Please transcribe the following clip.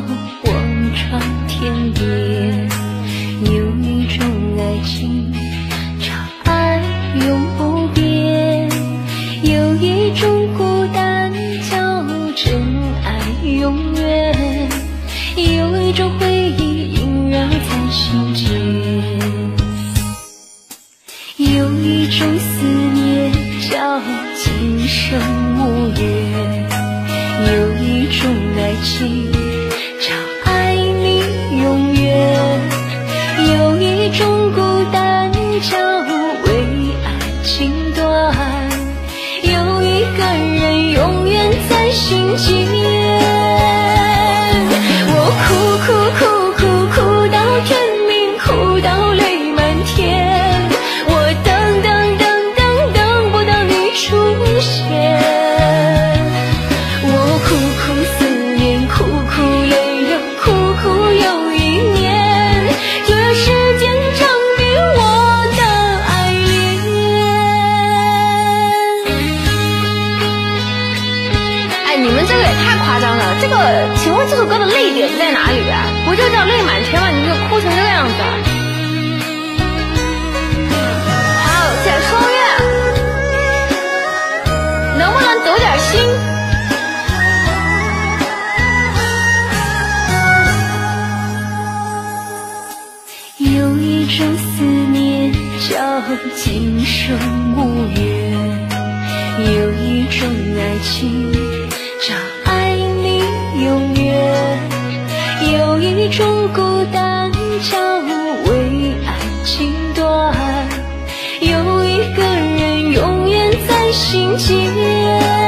望穿天边。有一种爱情叫爱永不变，有一种孤单叫真爱永远，有一种回忆萦绕在心间，有一种思念叫今生无缘，有一种爱情有一个人永远在心间。你们这个也太夸张了！这个，请问这首歌的泪点在哪里啊？不就叫泪满天吗？你就哭成这个样子啊？好，再双月，能不能走点心？有一种思念叫今生无缘，有一种爱情心间。